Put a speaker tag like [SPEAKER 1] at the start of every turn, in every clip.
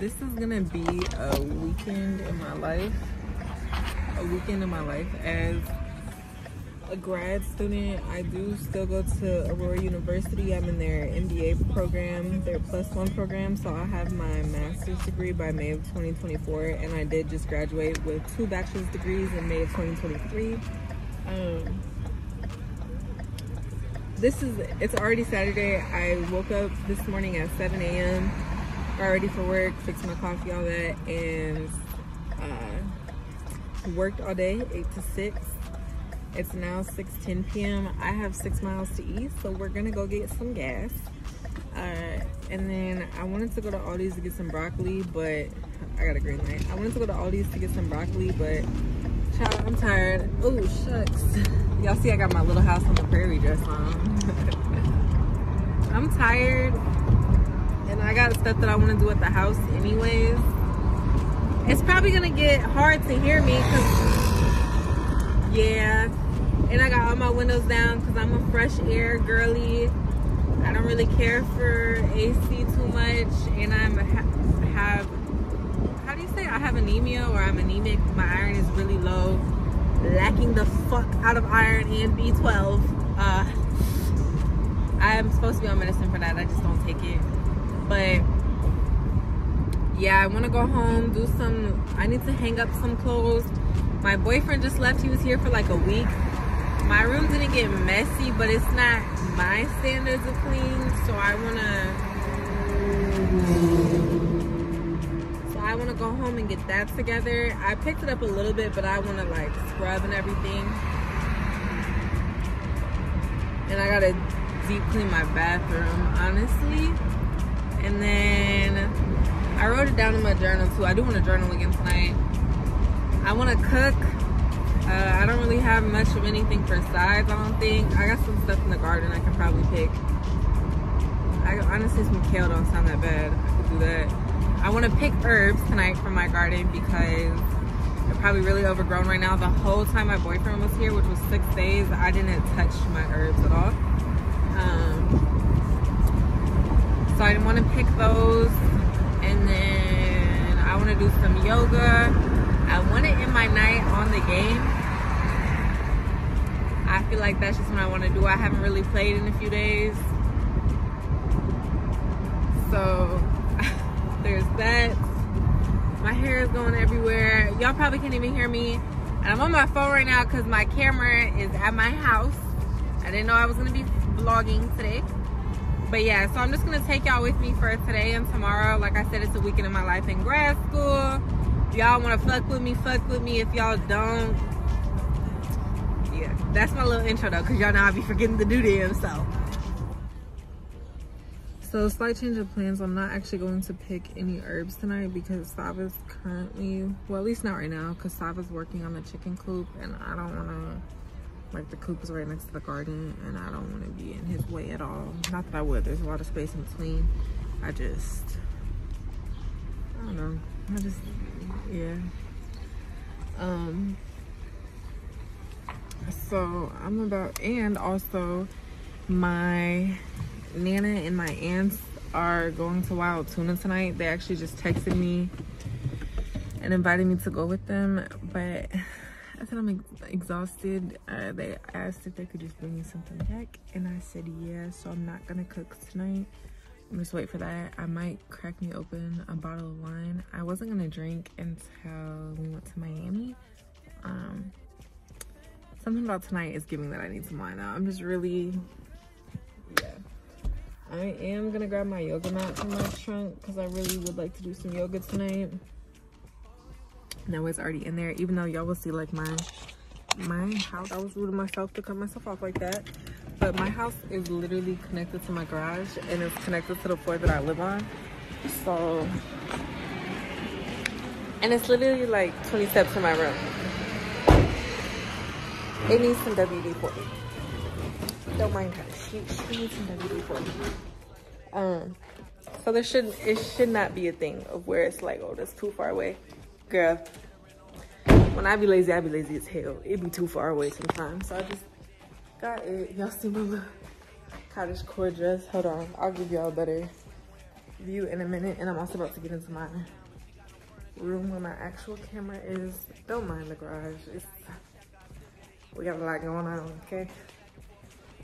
[SPEAKER 1] this is gonna be a weekend in my life. A weekend in my life as a grad student. I do still go to Aurora University. I'm in their MBA program, their plus one program. So I have my master's degree by May of 2024, and I did just graduate with two bachelor's degrees in May of 2023. Um, this is it's already Saturday. I woke up this morning at 7 a.m. Got ready for work, fixed my coffee, all that, and uh, worked all day, 8 to 6 it's now 6:10 p.m. I have six miles to eat, so we're gonna go get some gas. Uh, and then I wanted to go to Aldi's to get some broccoli, but I got a green light. I wanted to go to Aldi's to get some broccoli, but child, I'm tired. Oh shucks. Y'all see I got my little house on the prairie dress on. I'm tired and I got stuff that I want to do at the house anyways. It's probably gonna get hard to hear me because yeah. And i got all my windows down because i'm a fresh air girly. I don't really care for ac too much and i'm have how do you say? I have anemia or i'm anemic. My iron is really low. Lacking the fuck out of iron and b12 uh i'm supposed to be on medicine for that. I just don't take it but yeah i want to go home do some i need to hang up some clothes my boyfriend just left. He was here for like a week. My room didn't get messy, but it's not my standards of clean. So I wanna So I wanna go home and get that together. I picked it up a little bit, but I wanna like scrub and everything. And I gotta deep clean my bathroom, honestly. And then I wrote it down in my journal too. I do want to journal again tonight. I want to cook. Uh, I don't really have much of anything for sides, I don't think. I got some stuff in the garden I can probably pick. I honestly, some kale don't sound that bad. I could do that. I want to pick herbs tonight from my garden because they're probably really overgrown right now. The whole time my boyfriend was here, which was six days, I didn't touch my herbs at all. Um, so I didn't want to pick those. And then I want to do some yoga I want to end my night on the game. I feel like that's just what I want to do. I haven't really played in a few days. So there's that. My hair is going everywhere. Y'all probably can't even hear me. And I'm on my phone right now because my camera is at my house. I didn't know I was going to be vlogging today. But yeah, so I'm just to take y'all with me for today and tomorrow. Like I said, it's a weekend of my life in grad school y'all want to fuck with me, fuck with me. If y'all don't, yeah, that's my little intro though, because y'all know I be forgetting to do them, so. So slight change of plans. I'm not actually going to pick any herbs tonight because Sava's currently, well at least not right now, because Sava's working on the chicken coop and I don't want to, like the coop is right next to the garden and I don't want to be in his way at all. Not that I would, there's a lot of space in between. I just, I don't know. I just yeah um so i'm about and also my nana and my aunts are going to wild tuna tonight they actually just texted me and invited me to go with them but i said i'm ex exhausted uh, they asked if they could just bring me something back and i said yeah so i'm not gonna cook tonight I'm just wait for that. I might crack me open a bottle of wine. I wasn't gonna drink until we went to Miami. Um, something about tonight is giving that I need some wine now. I'm just really, yeah. I am gonna grab my yoga mat from my trunk because I really would like to do some yoga tonight. Now it's already in there, even though y'all will see like my my house. I was rude to myself to cut myself off like that but my house is literally connected to my garage and it's connected to the floor that I live on. So, and it's literally like 20 steps from my room. It needs some WD-40. Don't mind her. She, she needs some WD-40. Um, so there should, it should not be a thing of where it's like, oh, that's too far away. Girl, when I be lazy, I be lazy as hell. It be too far away sometimes. So I just got it. Y'all see my little cottage core dress? Hold on, I'll give y'all a better view in a minute and I'm also about to get into my room where my actual camera is. Don't mind the garage. It's, we got a lot going on, okay?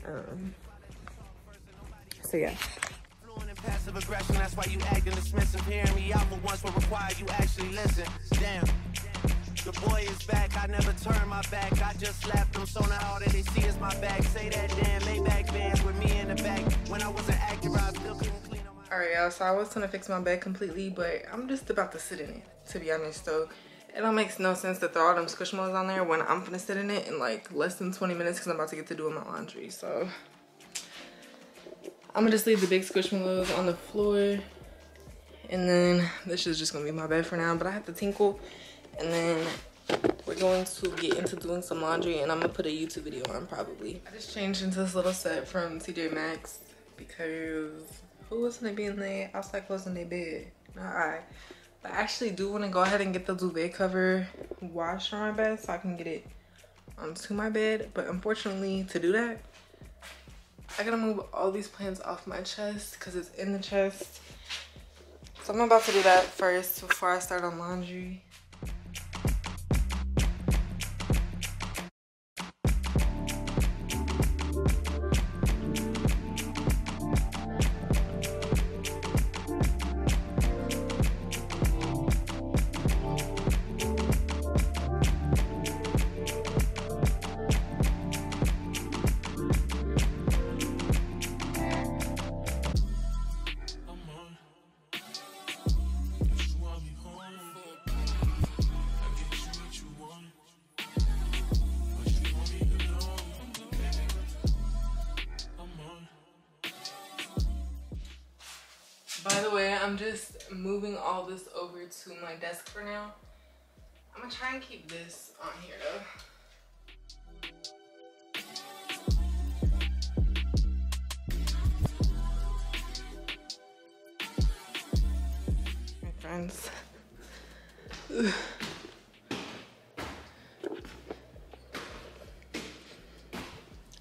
[SPEAKER 1] Um, so yeah. Passive aggression, that's why you acting dismissive. Hearing me out for once will require you actually listen. Damn. The boy is back, I never turn my back. I just left them, so now all that they see is my back. Say that damn Maybach bands with me in the back. When I wasn't active, I still couldn't clean up my. Alright, y'all, so I was gonna fix my bed completely, but I'm just about to sit in it, to be honest, though. It don't make no sense to throw all them Squishmallows on there when I'm gonna sit in it in like less than 20 minutes because I'm about to get to doing my laundry, so. I'm gonna just leave the big Squishmallows on the floor. And then this is just gonna be my bed for now, but I have to tinkle and then we're going to get into doing some laundry and I'm gonna put a YouTube video on probably. I just changed into this little set from TJ Maxx because who was gonna be in the outside clothes in their bed? Not I. But I actually do wanna go ahead and get the duvet cover washed on my bed so I can get it onto my bed. But unfortunately to do that, I gotta move all these plants off my chest because it's in the chest. So I'm about to do that first before I start on laundry. By the way, I'm just moving all this over to my desk for now. I'm gonna try and keep this on here though. My friends.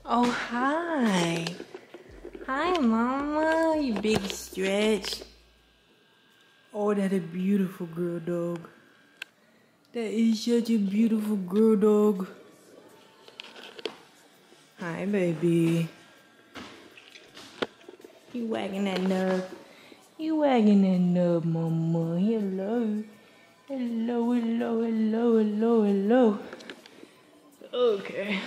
[SPEAKER 1] Oh, hi. Hi, mama, you big stretch. Oh, that a beautiful girl dog. That is such a beautiful girl dog. Hi, baby. You wagging that nub. You wagging that nub, mama. Hello. Hello, hello, hello, hello, hello. Okay.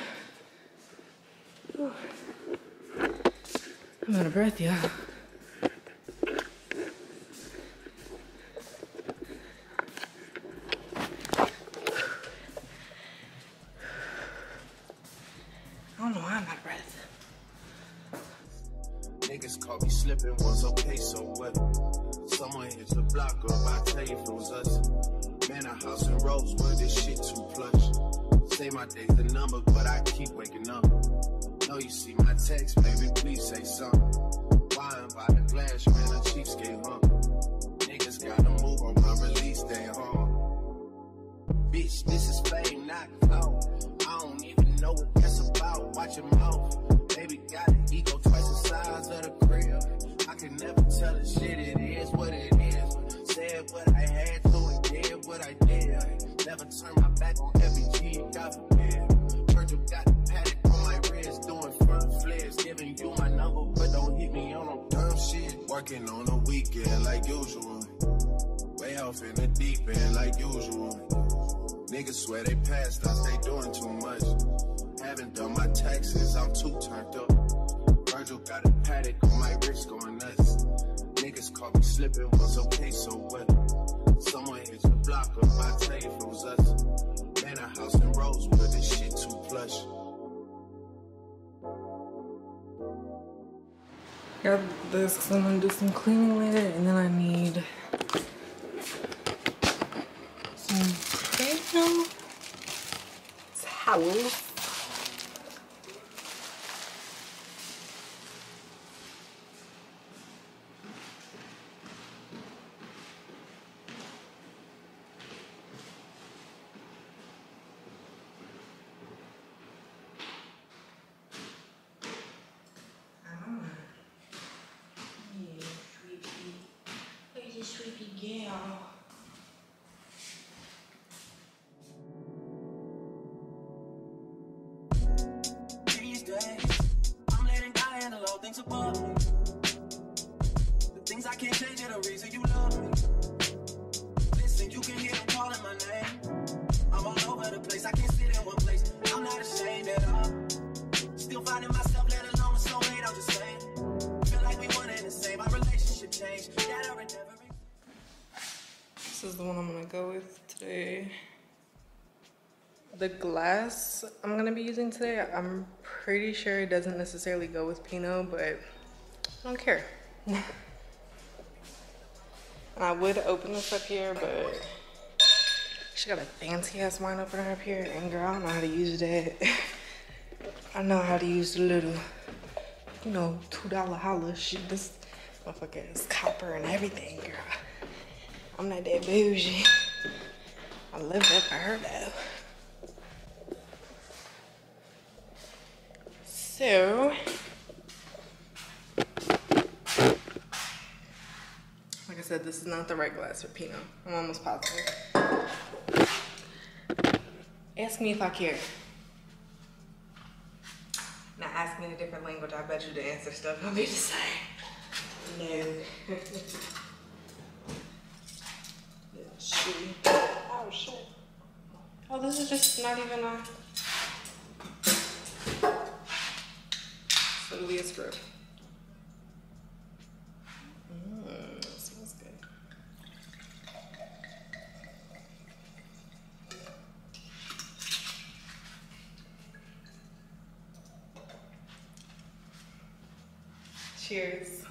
[SPEAKER 1] I'm out of breath, yeah. My day's the number, but I keep waking up. Know you see my text, baby, please say something. Wine by the glass, man, a cheapskate, huh? Niggas gotta move on my release day, huh? Bitch, this is fame, not clout. I don't even know what that's about. Watch your mouth. Baby got an ego twice the size of the crib. I can never tell a shit, it is what it is. Said what I had to and did what I did. Never turn my back on every G, God forbid. Virgil got the Patek on my wrist, doing front flips. Giving you my number, but don't hit me on no dumb shit. Working on a weekend like usual. Way off in the deep end like usual. Niggas swear they passed us, they doing too much. Haven't done my taxes, I'm too turned up. Virgil got a Patek on my wrist going nuts. Niggas caught me slipping, was okay, so what? Someone hit the block up, I tell you if it was us. A house in this shit too plush. Got this because I'm gonna do some cleaning it, and then I need some paper towels. Yeah.
[SPEAKER 2] These days, I'm letting God handle all things above me. The things I can't change are the reason The
[SPEAKER 1] glass I'm gonna be using today, I'm pretty sure it doesn't necessarily go with Pinot, but I don't care. I would open this up here, but she got a fancy ass wine opener up here, and girl, I don't know how to use that. I know how to use the little, you know, two dollar holla shit. This motherfucker is copper and everything, girl. I'm not that bougie. I live that for her though. So, like I said, this is not the right glass for Pinot. I'm almost positive. Ask me if I care. Now ask me in a different language. I bet you the answer still gonna be the same. No. Oh shit. Oh, this is just not even a. Mmm, smells good. Cheers.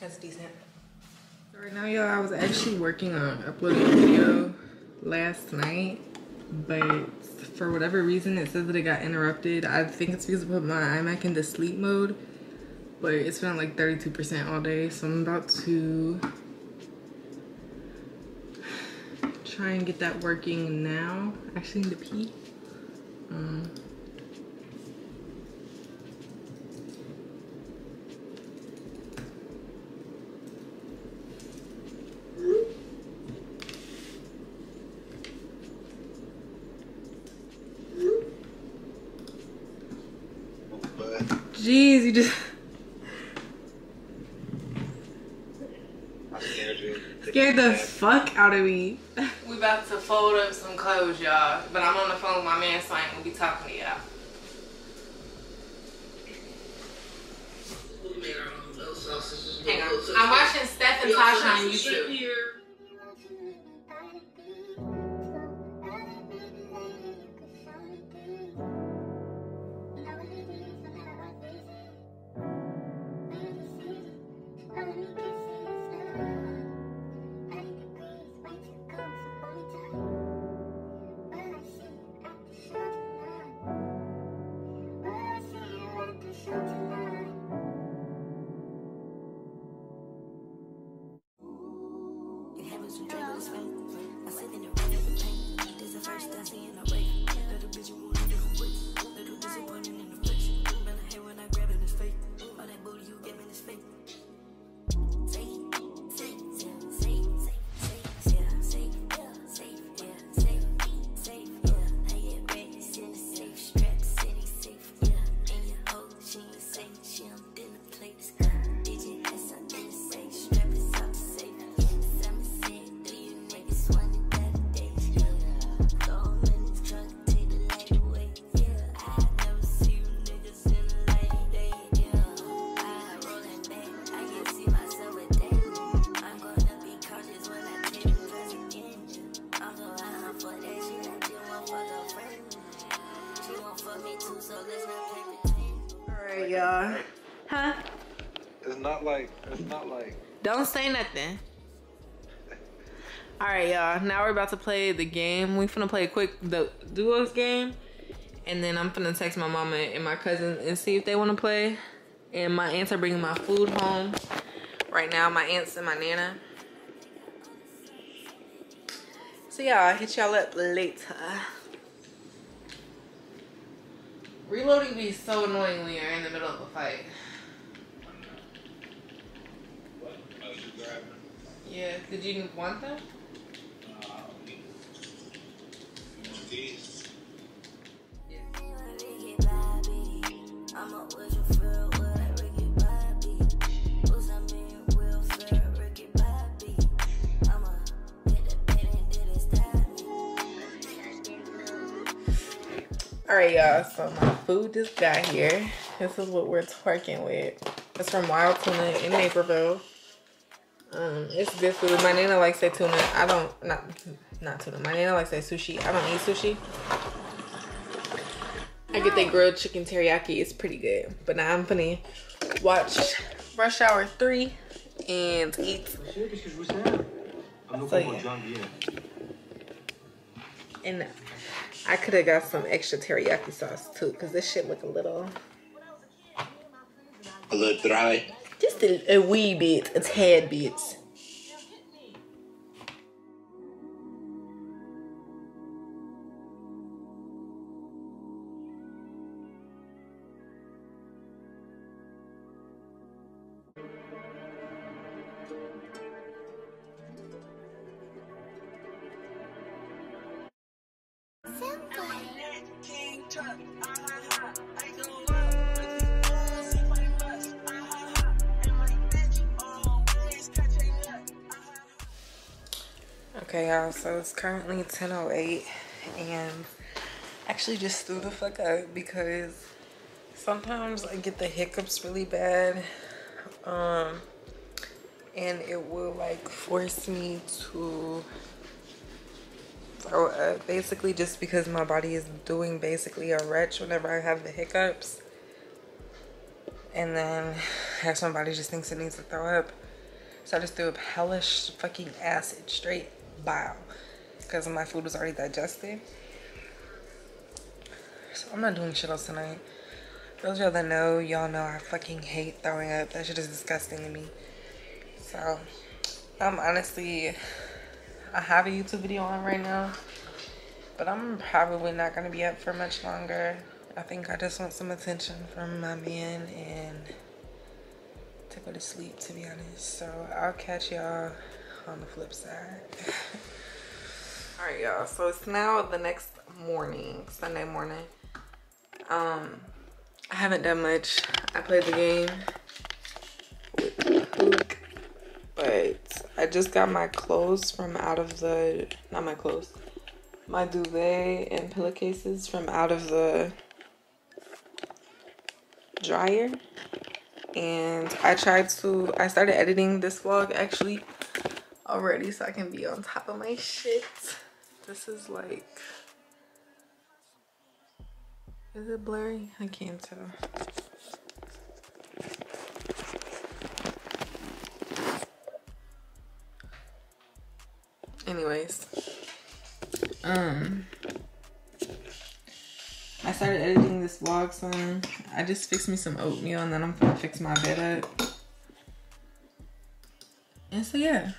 [SPEAKER 1] That's decent. Right now, y'all, I was actually working on uploading a video last night, but for whatever reason, it says that it got interrupted. I think it's because I put my iMac into sleep mode, but it's been like 32% all day, so I'm about to try and get that working now. I actually need to pee. Um,
[SPEAKER 3] But
[SPEAKER 1] Jeez, you just
[SPEAKER 3] scared
[SPEAKER 1] scared the fuck out of me. We about to fold up some clothes, y'all. But I'm on the phone with my man, so I ain't gonna be talking to y'all. Hang on. I'm watching Steph and Tasha on YouTube. Say nothing. All right, y'all. Now we're about to play the game. We finna play a quick the duos game, and then I'm finna text my mama and my cousin and see if they want to play. And my aunts are bringing my food home right now. My aunts and my nana. So yeah, I'll hit y'all up later. Reloading be so annoying when you're in the middle of a fight.
[SPEAKER 3] What? Oh, you grabbing?
[SPEAKER 1] Yeah. Did you want them?
[SPEAKER 3] Uh, you want these?
[SPEAKER 4] Ricky Bobby, I'm up with your friend, with like Ricky Bobby. What's I mean, welfare, Ricky Bobby. I'm a hit the bed and did you want me.
[SPEAKER 1] All right, y'all. So my food just got here. This is what we're twerking with. It's from Wild Tuna in Naperville. Um, it's good food. My nana likes that tuna. I don't not not tuna. My nana likes that sushi. I don't eat sushi. I get that grilled chicken teriyaki. It's pretty good. But now I'm gonna watch Rush Hour three and eat.
[SPEAKER 5] Monsieur, qu'est-ce que je vous sers Un
[SPEAKER 1] Ça y est.
[SPEAKER 5] janvier.
[SPEAKER 1] And I could have got some extra teriyaki sauce too, cause this shit look a little,
[SPEAKER 3] A little dry.
[SPEAKER 1] Just a, a wee bit, a tad bit. Okay, y'all. So it's currently 10:08, and actually just threw the fuck up because sometimes I get the hiccups really bad, um, and it will like force me to throw up. Basically, just because my body is doing basically a retch whenever I have the hiccups, and then half my body just thinks it needs to throw up. So I just threw up hellish fucking acid straight bile because my food was already digested. So I'm not doing shit else tonight. Those y'all that know, y'all know I fucking hate throwing up. That shit is disgusting to me. So I'm honestly, I have a YouTube video on right now, but I'm probably not gonna be up for much longer. I think I just want some attention from my man and to go to sleep to be honest. So I'll catch y'all on the flip side. Alright y'all, so it's now the next morning, Sunday morning. Um I haven't done much. I played the game but I just got my clothes from out of the not my clothes. My duvet and pillowcases from out of the dryer and I tried to I started editing this vlog actually already so I can be on top of my shit. This is like is it blurry? I can't tell. Anyways, um, I started editing this vlog, so I just fixed me some oatmeal and then I'm gonna fix my bed up. And so yeah.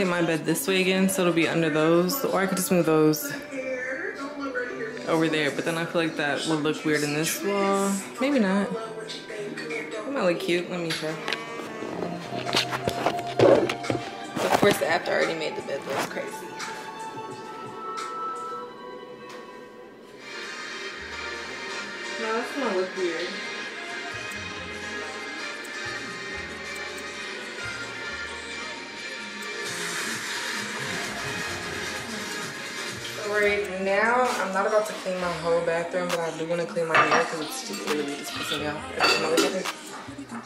[SPEAKER 1] Rotate my bed this way again so it'll be under those or I could just move those over there but then I feel like that will look weird in this wall. Maybe not. It might look cute. Let me try.
[SPEAKER 6] Of course, after I already made the bed looks crazy. Not about to clean my whole bathroom, but I do want to clean my hair because it's just literally just pissing me off every time I look it.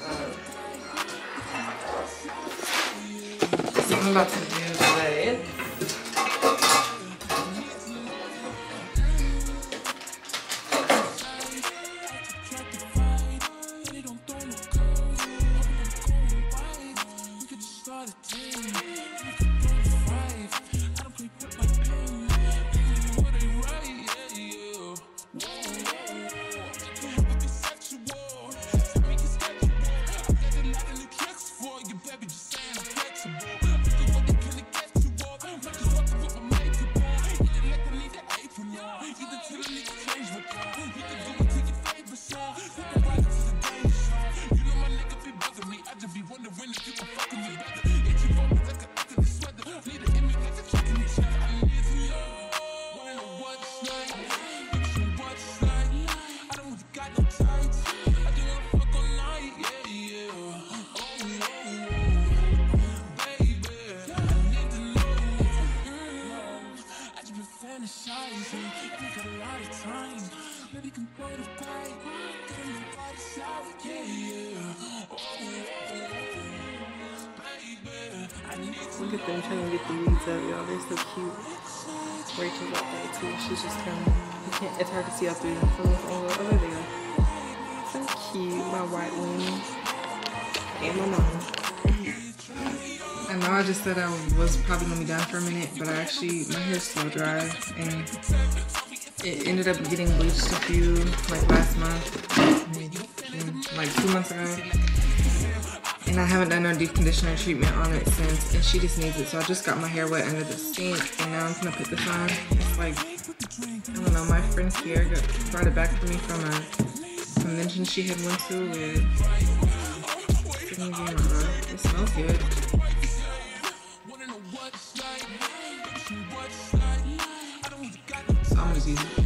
[SPEAKER 6] Um, I'm about to do see out through them this angle. Oh, there. So cute, my white women. And my mom. I know I just said I was probably gonna be done for a minute, but I actually, my hair's so dry and it ended up getting bleached a few, like last month, like two months ago. And I haven't done no deep conditioner treatment on it since, and she just needs it. So I just got my hair wet under the sink, and now I'm gonna put this on. It's like, I don't know, my friend got, brought it back for me from a convention she had went to with uh, It smells good. So I'm just using it.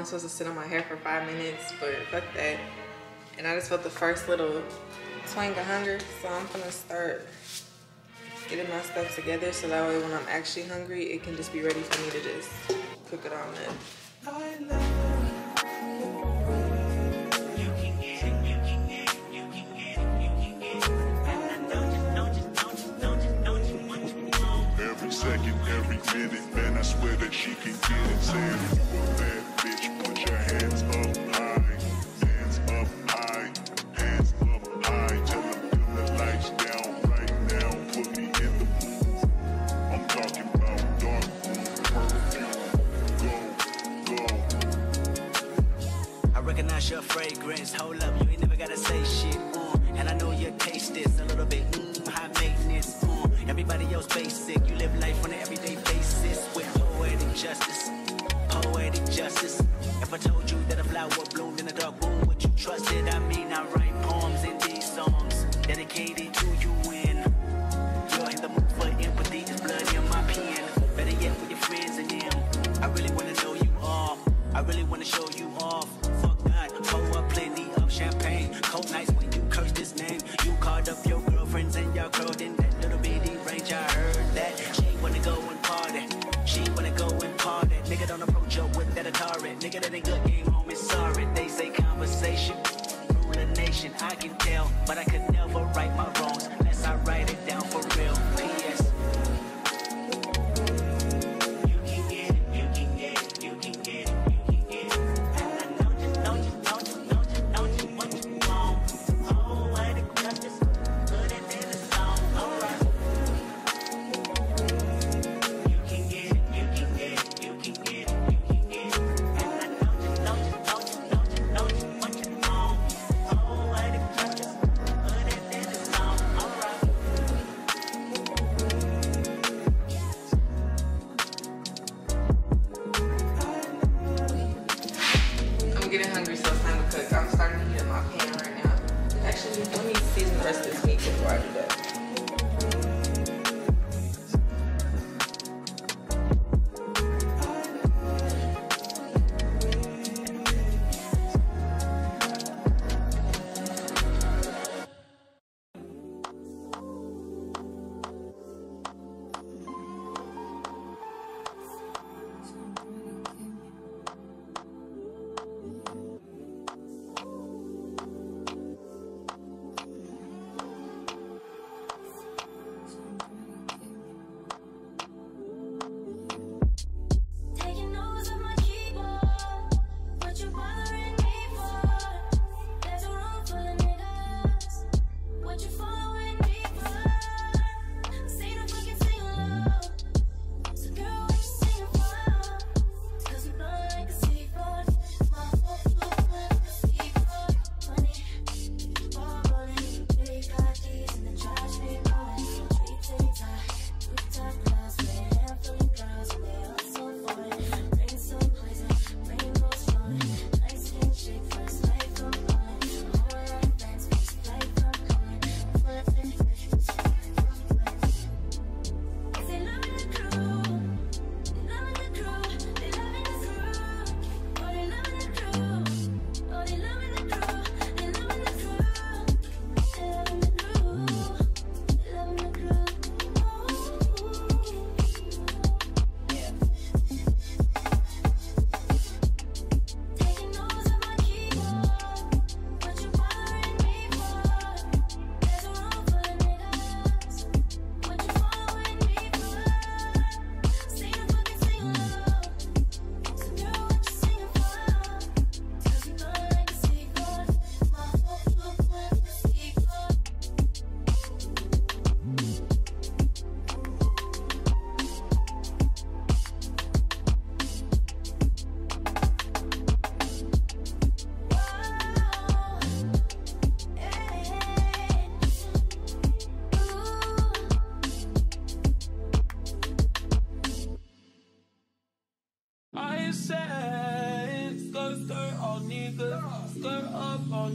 [SPEAKER 6] Only supposed to sit on my hair for five minutes, but fuck that. And I just felt the first little twang of hunger, so I'm gonna start getting my stuff together so that way when I'm actually hungry, it can just be ready for me to just cook it on.
[SPEAKER 2] Every second, every minute, man, I swear that she can get it. Saying,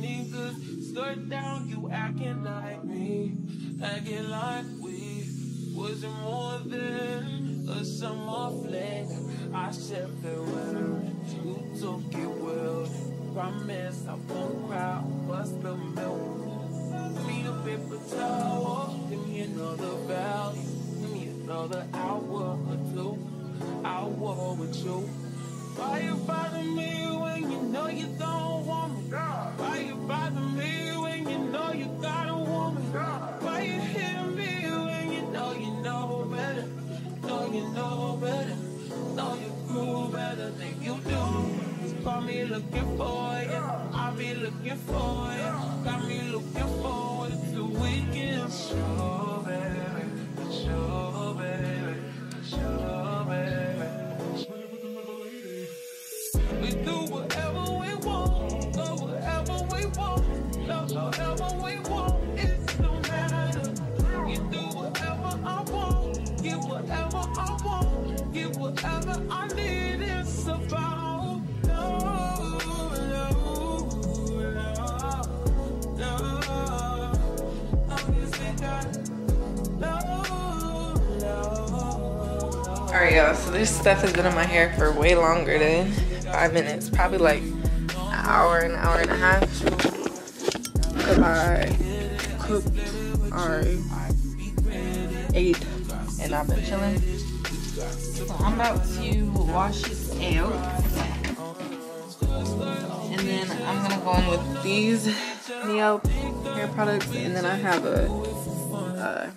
[SPEAKER 4] niggas,
[SPEAKER 6] skirt down, you acting like me, acting like we wasn't more than a summer fling. I said farewell, you took it well. Promise I won't cry, bust the milk. Need a paper towel, give me another value, give me another hour or two. I war with you. Why you bother me when know you don't want me? Why you bother me when you know you got a woman? Why you hit me when you know you know better? Know you know better. Know you grew better than you do. Call me looking for you. I'll be looking for you. Got me
[SPEAKER 1] Alright, y'all, so this stuff has been in my hair for way longer than five minutes. Probably like an hour, an hour and a half. Cause I cooked, I ate, and I've been chilling. So I'm about to wash it out. And then I'm gonna go in with these Neo hair products. And then I have a uh,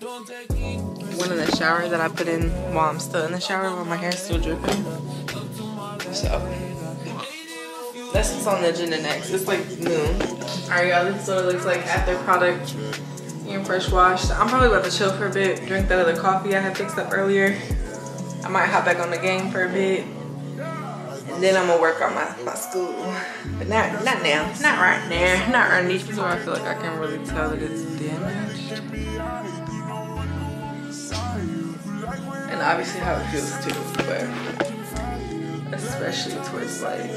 [SPEAKER 1] one in the shower that I put in while I'm still in the shower while my hair's still dripping. So that's what's on the agenda next. It's like noon. Alright y'all, this is what it looks like after product being fresh washed. I'm probably about to chill for a bit, drink that other coffee I had fixed up earlier. I might hop back on the game for a bit. And then I'm gonna work on my, my school. But not not now. Not right now. Not right now. So I feel like I can really tell that it's damaged. And obviously how it feels too, but especially towards like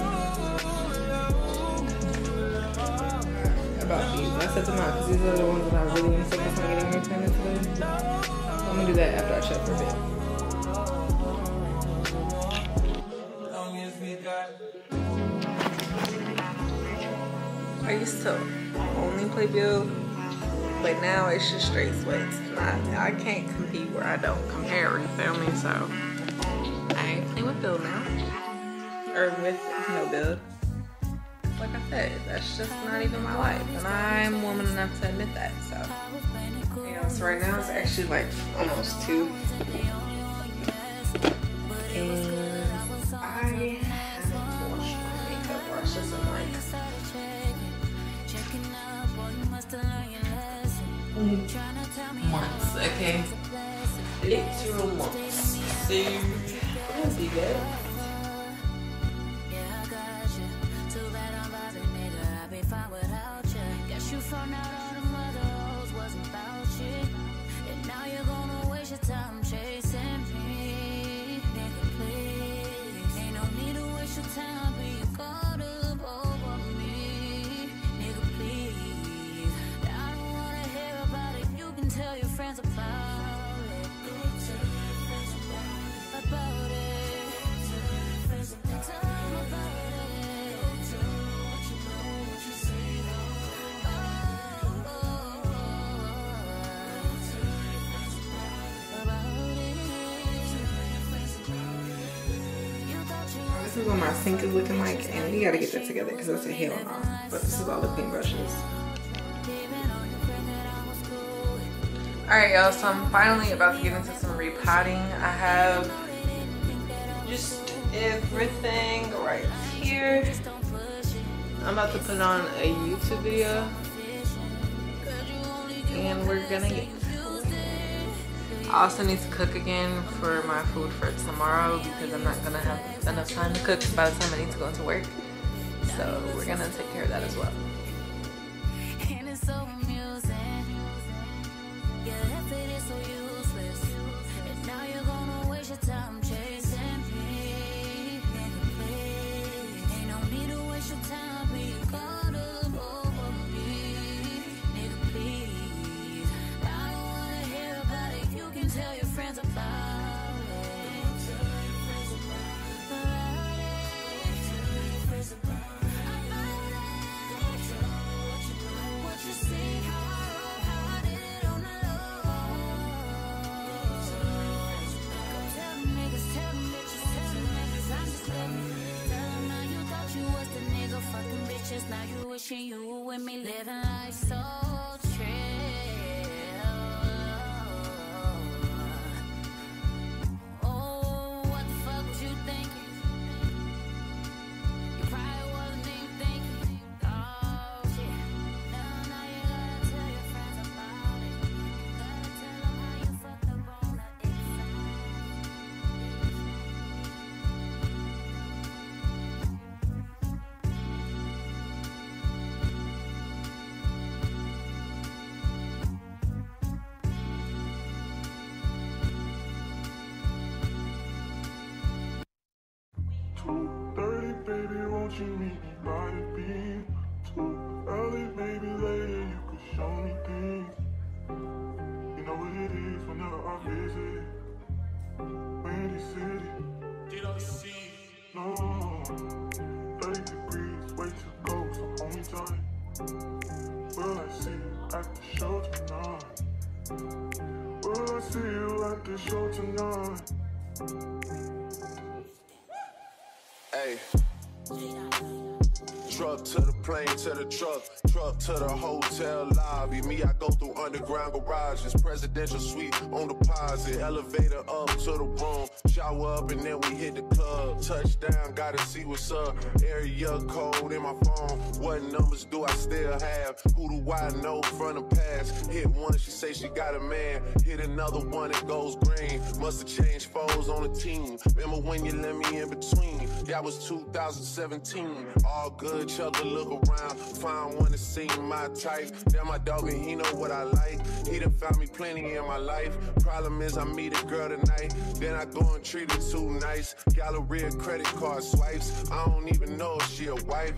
[SPEAKER 6] I
[SPEAKER 4] set them out because these are the ones that I really want to focus on getting returned today. So I'm gonna do that after I chat for a bit.
[SPEAKER 7] Long as we got
[SPEAKER 4] I used to only play build, but now it's just straight sweats. I, I can't compete where I don't compare, you feel me? So I ain't playing with build now. Or with no build. Like I said, that's just not even my life. And I'm woman enough to admit that. So yeah, so right now it's actually like almost two. And I haven't washed my makeup or it's just in like months, okay? Literal months. So, let's be good.
[SPEAKER 1] Time
[SPEAKER 4] is what my sink is looking like, and we gotta get that together because that's a hell no. But this is all the clean brushes. Alright, y'all, so I'm finally about to get into some repotting. I have just everything right here. I'm about to put on a YouTube video, and we're gonna get I also need to cook again for my food for tomorrow because I'm not gonna have enough time to cook by the time I need to go into work. So we're gonna take care of that as well.
[SPEAKER 8] Hey. Truck to the plane to the truck, truck to the hotel lobby. Me, I go through underground garages, presidential suite on deposit, elevator up to the room, shower up and then we hit the club. Touchdown, gotta see what's up. Area code in my phone. What numbers do I still have? Who do I know from the past? Hit one, she say she got a man. Hit another one, it goes green. Must have changed foes on the team. Remember when you let me in between? That was 2017. All good, Chuck a look around. Find one that seem my type. Damn, my dog, and he know what I like. He done found me plenty in my life. Problem is, I meet a girl tonight. Then I go and treat her too nice. Galleria credit card swipes. I don't even know if she a wife.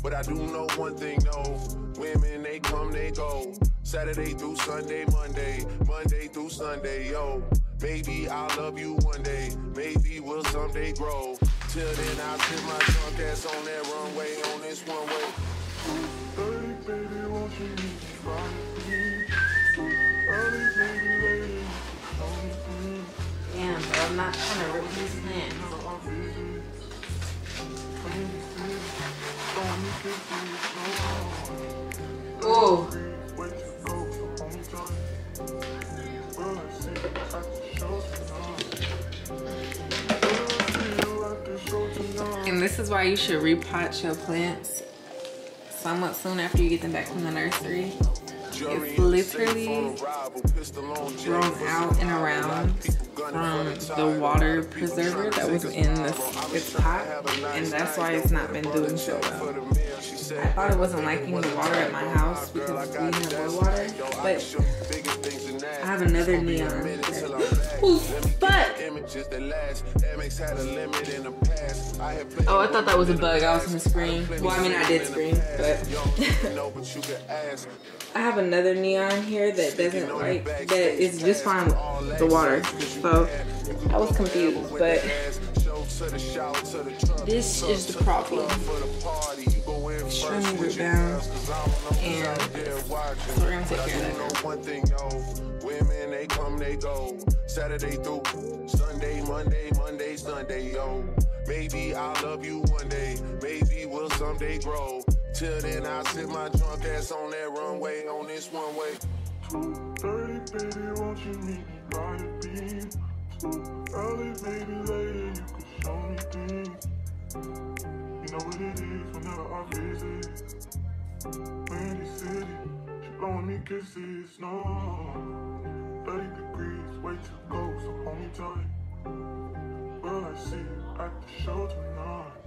[SPEAKER 8] But I do know one thing, though. Women, they come, they go. Saturday through Sunday, Monday. Monday through Sunday, yo. Maybe I'll love you one day. Maybe we'll someday grow. Till then, I'll sit my drunk ass on that runway on this one way.
[SPEAKER 1] Damn, bro, I'm not trying to rip these plants. Oh. This is why you should repot your plants somewhat soon after you get them back from the nursery. It's literally grown out and around from the water preserver that was in this its pot, and that's why it's not been doing so well. I thought it wasn't liking the water at my house because we have water, but I have another neon. Whose butt? Oh, I thought that was a bug. I was gonna scream. Well, I mean, I did scream, but I have another neon here that doesn't like that is just fine with the water. So I was confused, but this is the problem. Extremely root bound, and we're gonna take care of that.
[SPEAKER 8] One thing, yo, women they come, they go. Saturday through Sunday, Monday, Monday, Sunday, yo. Maybe I'll love you one day. Maybe we'll someday grow. Till then, I'll sit my drunk ass on that runway on this one way.
[SPEAKER 9] Dirty baby, won't you meet me by the beam? Too early, baby, later, things. You know what it is whenever I visit. Windy City, she blowing me kisses, no. 30 degrees, way too cold, so hold me tight. Will I see you at the show tonight?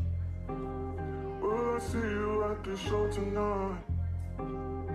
[SPEAKER 9] Will I see you at the show tonight?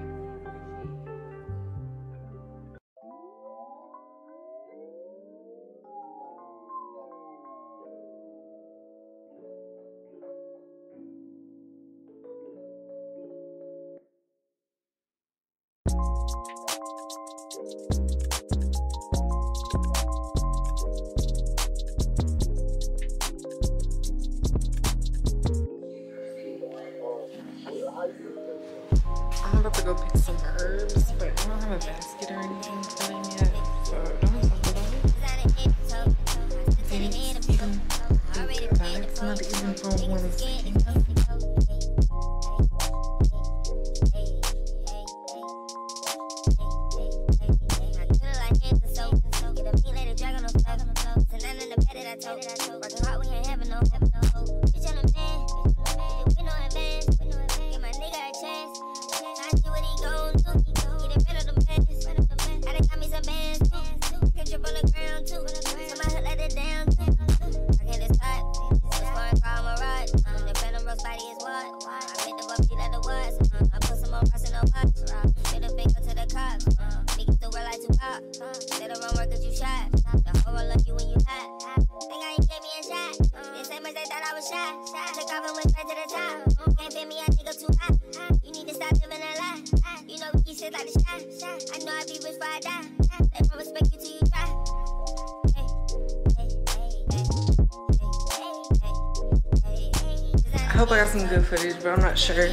[SPEAKER 1] Footage, but I'm not sure.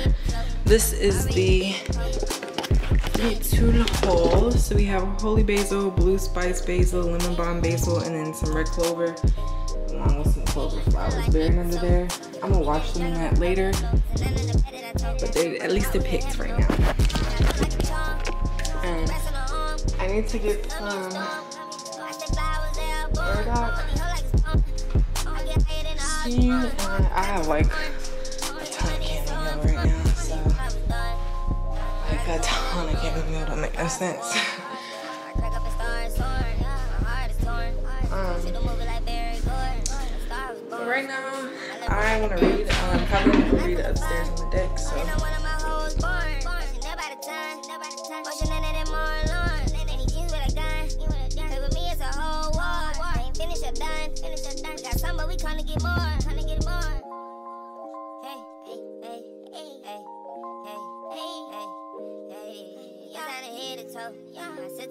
[SPEAKER 1] This is the tuna hole. So we have holy basil, blue spice basil, lemon balm basil, and then some red clover, along with some clover flowers buried under there. I'm gonna wash them in that later, but they at least they're picked right now. And I need to get some burdock seed, and I have like sense.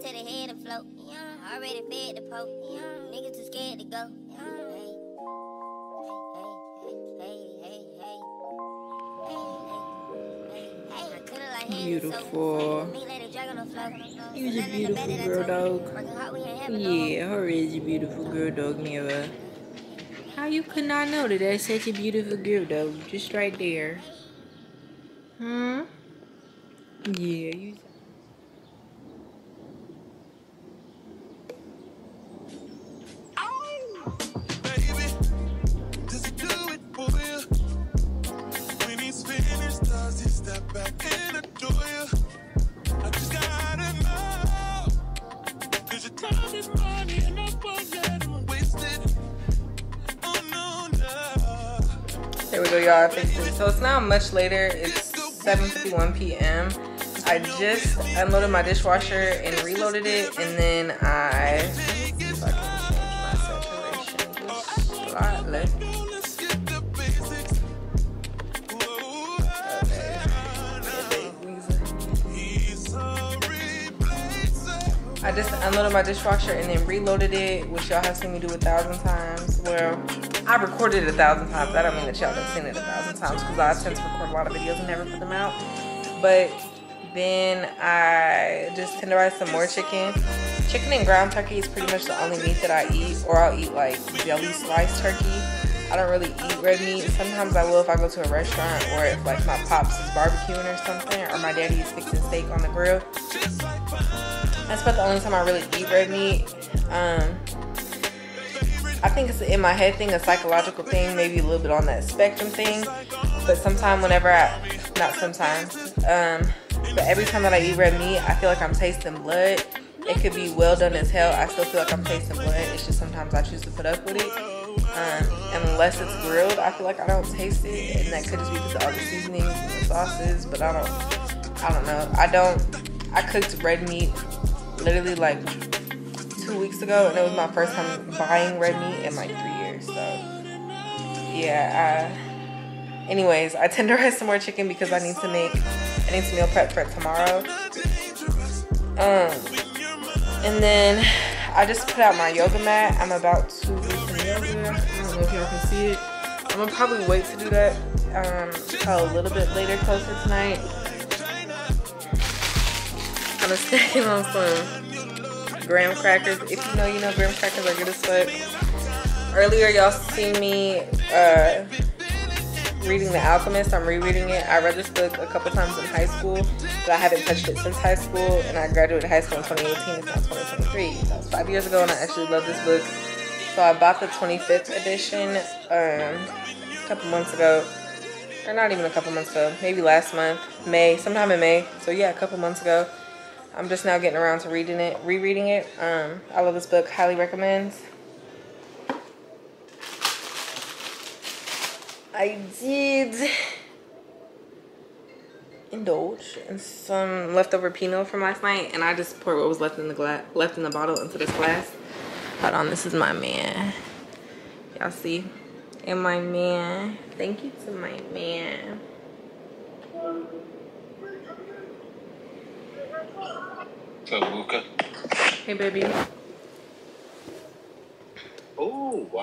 [SPEAKER 1] to the
[SPEAKER 4] head and float. Already fed the poke. Niggas too scared to go. Hey, hey.
[SPEAKER 1] Beautiful. You're a beautiful girl, dog. Yeah, her is a beautiful girl, dog, Neva. How you could not know that that's such a beautiful girl, dog? Just right there. Hmm? Yeah, you.
[SPEAKER 6] Baby, do it for you. When he's finished, does he step back. Cause time is and it. Oh.
[SPEAKER 1] There we go, y'all. I fixed it. So it's now much later. It's 7:51 p.m. I just unloaded my dishwasher and reloaded it, and then I unloaded my dishwasher and then reloaded it, which y'all have seen me do a thousand times. Well, I recorded it a thousand times. That don't mean that y'all have seen it a thousand times because I tend to record a lot of videos and never put them out. But then I just tenderized some more chicken. Chicken and ground turkey is pretty much the only meat that I eat, or I'll eat like jelly sliced turkey. I don't really eat red meat. Sometimes I will if I go to a restaurant or if like my pops is barbecuing or something, or my daddy is fixing steak on the grill. That's about the only time I really eat red meat. Um, I think it's in my head thing, a psychological thing, maybe a little bit on that spectrum thing. But sometime whenever I, not sometimes, um, but every time that I eat red meat, I feel like I'm tasting blood. It could be well done as hell. I still feel like I'm tasting blood. It's just sometimes I choose to put up with it. Um, unless it's grilled, I feel like I don't taste it, and that could just be because of all the seasonings and the sauces. But I don't, I don't know. I don't. I cooked red meat literally like two weeks ago, and it was my first time buying red meat in like three years. So yeah. I, anyways, I tenderized some more chicken because I need to make. I need to meal prep for tomorrow. Um, and then I just put out my yoga mat. I'm about to do some yoga. I don't know if y'all can see it. I'm gonna probably wait to do that um, a little bit later, closer tonight. Just staying on some graham crackers. If you know, you know graham crackers are good as fuck. Earlier, y'all seen me uh, reading The Alchemist. I'm rereading it. I read this book a couple times in high school, but I haven't touched it since high school. And I graduated high school in 2018. It's now 2023. That was five years ago, and I actually love this book. So I bought the 25th edition um, a couple months ago, or not even a couple months ago, maybe last month, May, sometime in May. So yeah, a couple months ago. I'm just now getting around to reading it, rereading it. Um, I love this book. Highly recommends. I did indulge in some leftover Pinot from last night, and I just poured what was left in the glass, left in the bottle into this glass. Hold on, this is my man. Y'all see? And my man. Thank you to my man. Hey, baby. Oh, wow.